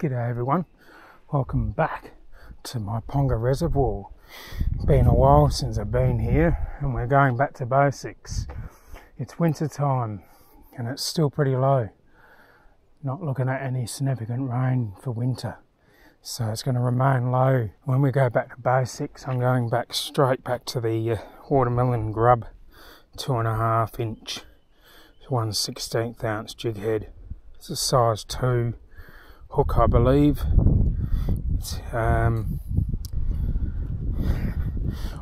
G'day everyone, welcome back to Myponga Reservoir. Been a while since I've been here and we're going back to basics. It's winter time and it's still pretty low. Not looking at any significant rain for winter. So it's going to remain low. When we go back to basics, I'm going back straight back to the uh, watermelon grub, two and a half inch, one sixteenth ounce jig head. It's a size two hook, I believe. Um,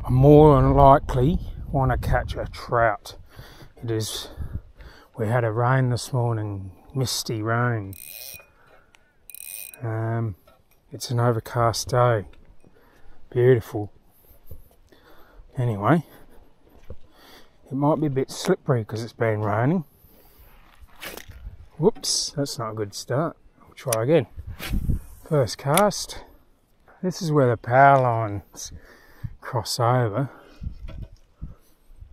I more than likely want to catch a trout. It is. We had a rain this morning, misty rain. Um, it's an overcast day. Beautiful. Anyway, it might be a bit slippery because it's been raining. Whoops, that's not a good start try again. First cast. This is where the power lines cross over.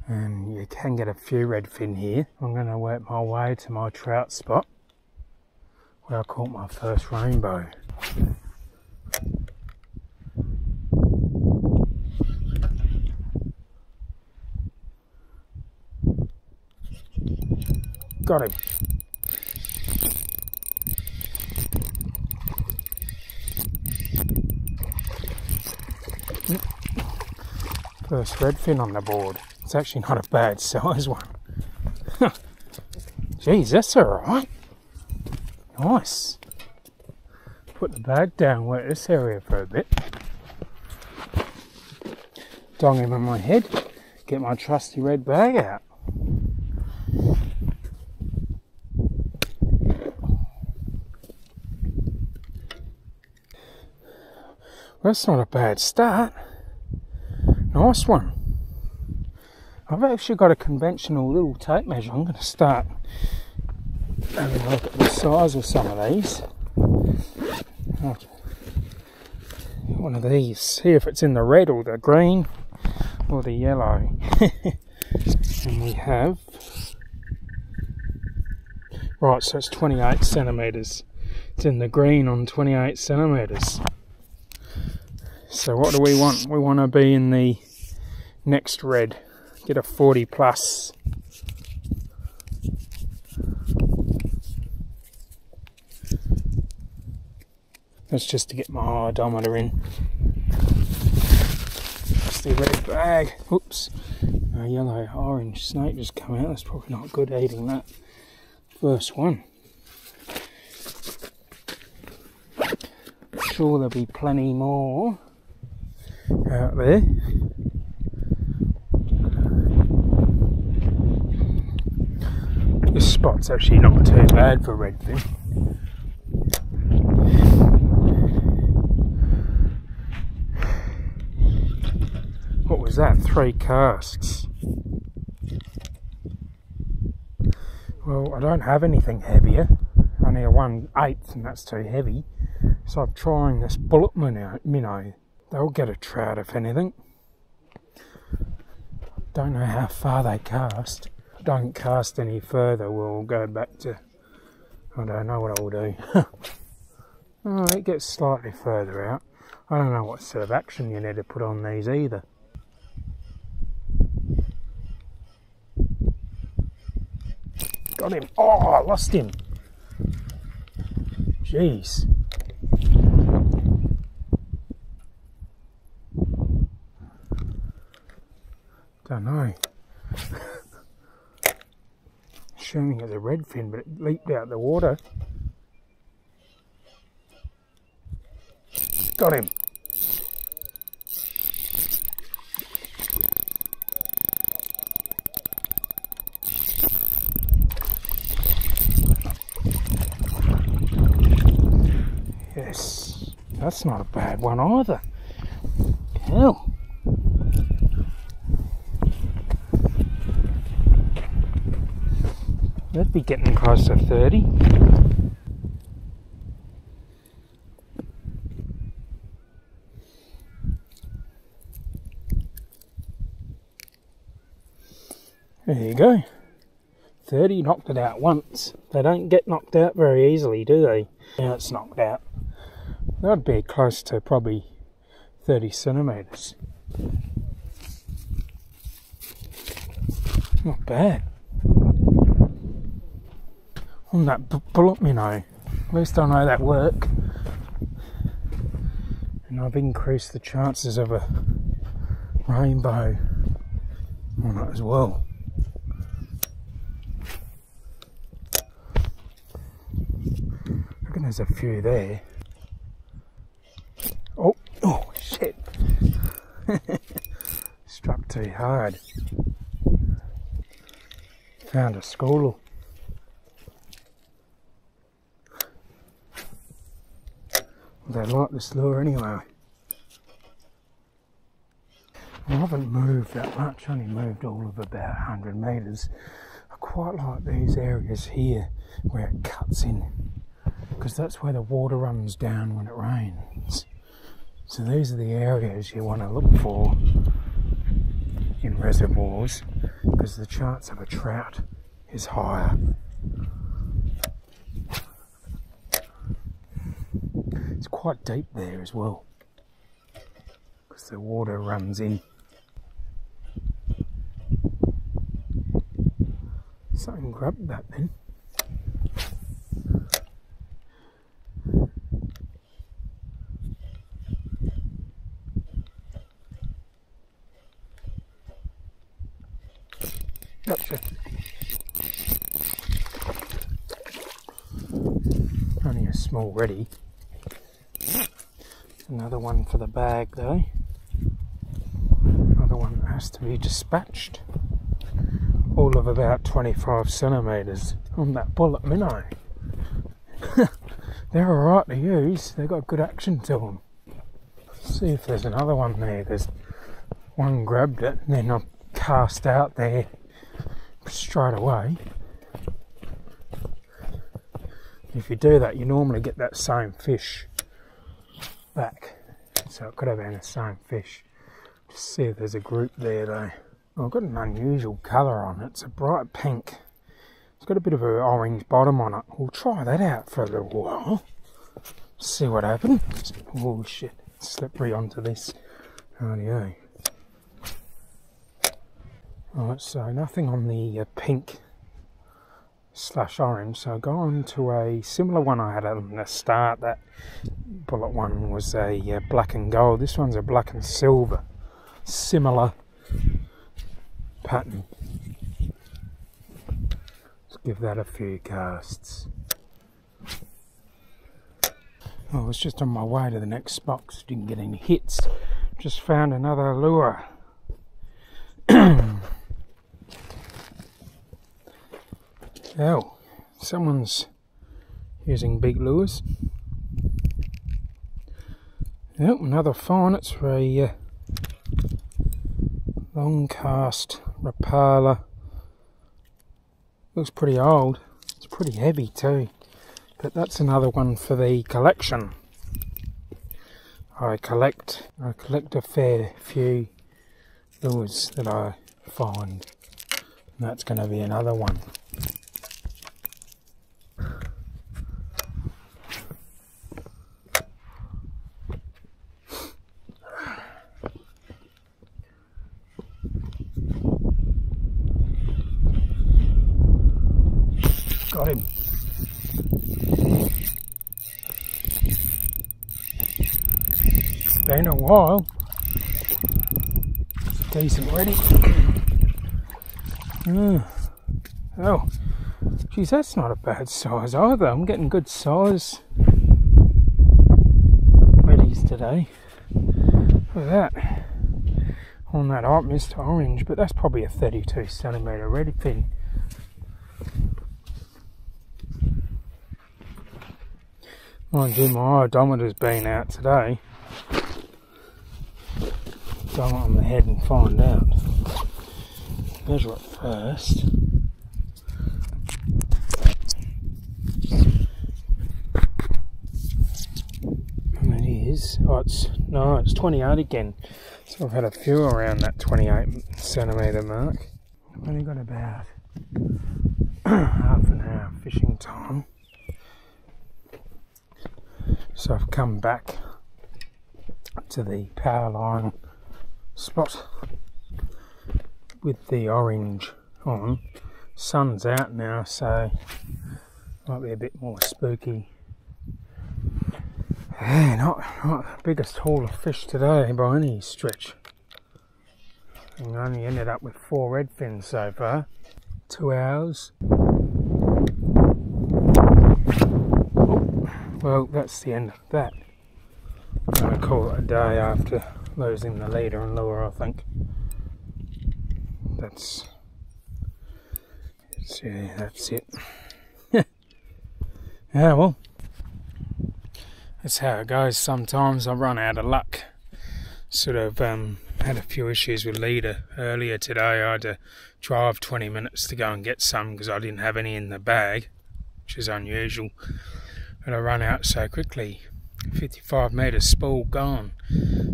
And you can get a few redfin here. I'm going to work my way to my trout spot where I caught my first rainbow. Got him. First redfin on the board. It's actually not a bad size one. Geez, that's alright. Nice. Put the bag down, work this area for a bit. Dong him on my head. Get my trusty red bag out. That's not a bad start. Nice one. I've actually got a conventional little tape measure. I'm going to start having a look at the size of some of these. One of these. See if it's in the red or the green or the yellow. and we have. Right, so it's 28 centimetres. It's in the green on 28 centimetres. So what do we want? We want to be in the next red. Get a 40 plus. That's just to get my odometer in. That's the red bag. Oops. A yellow orange snake just come out. That's probably not good eating that first one. sure there'll be plenty more out there. This spot's actually not too bad for redfin. What was that? Three casks. Well, I don't have anything heavier. Only a one eighth, and that's too heavy. So I'm trying this bullet minnow. They'll get a trout if anything. Don't know how far they cast. Don't cast any further. We'll go back to. I don't know what I'll do. oh, it gets slightly further out. I don't know what sort of action you need to put on these either. Got him. Oh, I lost him. Jeez. Don't know. Assuming it's a redfin, but it leaped out the water. Got him. Yes, that's not a bad one either. That'd be getting close to 30. There you go. 30 knocked it out once. They don't get knocked out very easily, do they? Now it's knocked out. That'd be close to probably 30 centimetres. Not bad. On that bullet minnow. At least I know that work. And I've increased the chances of a rainbow on it as well. I reckon there's a few there. Oh, oh shit. Struck too hard. Found a school. They like this lure anyway. I haven't moved that much, only moved all of about 100 metres. I quite like these areas here where it cuts in because that's where the water runs down when it rains. So these are the areas you want to look for in reservoirs because the chance of a trout is higher. Quite deep there as well because the water runs in. Something grabbed that then. Gotcha. Only a small ready. Another one for the bag though. Another one has to be dispatched all of about 25 centimetres on that bullet minnow. They're alright to use, they've got good action to them. Let's see if there's another one there. There's one grabbed it and then I cast out there straight away. If you do that, you normally get that same fish back. So it could have been the same fish. Just see if there's a group there though. I've got an unusual colour on it. It's a bright pink. It's got a bit of an orange bottom on it. We'll try that out for a little while. See what happens. Oh shit, slippery onto this. Rightio. Alright, so nothing on the uh, pink slash orange. So go on to a similar one I had at the start. That bullet one was a uh, black and gold. This one's a black and silver. Similar pattern. Let's give that a few casts. I was just on my way to the next box, didn't get any hits. Just found another lure. Oh, someone's using big lures. Oh, another fine. It's for a uh, long cast Rapala. Looks pretty old. It's pretty heavy too. But that's another one for the collection. I collect I collect a fair few lures that I find. And that's going to be another one. Got him. Been a while. It's Decent ready. Mm. Oh, geez, that's not a bad size either. I'm getting good size reddies today. Look at that. On that art mist orange, but that's probably a 32 centimetre redfin. Mind you, my odometer's been out today. Go on the head and find out. Measure it first. And it is, oh it's, no, it's 28 again. So I've had a few around that 28 centimetre mark. I've only got about half an hour fishing time. So I've come back to the power line spot with the orange on. Sun's out now, so might be a bit more spooky. Yeah, not, not the biggest haul of fish today by any stretch. And we only ended up with four red fins so far. Two hours. Oh, well, that's the end of that. I'm going to call it a day after losing the leader and lure, I think. That's, that's yeah, that's it. yeah, well, that's how it goes. Sometimes I run out of luck. Sort of um, had a few issues with leader earlier today. I had to drive 20 minutes to go and get some because I didn't have any in the bag, which is unusual. And I run out so quickly. 55 metre spool gone.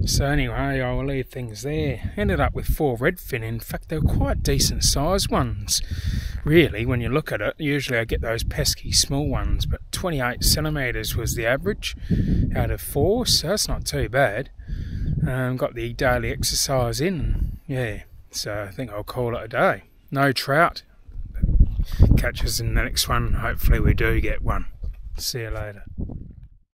So anyway, I'll leave things there. Ended up with four redfin. In fact, they were quite decent sized ones. Really, when you look at it, usually I get those pesky small ones, but 28 centimetres was the average out of four, so that's not too bad. Um, got the daily exercise in, yeah. So I think I'll call it a day. No trout. Catch us in the next one. Hopefully we do get one. See you later.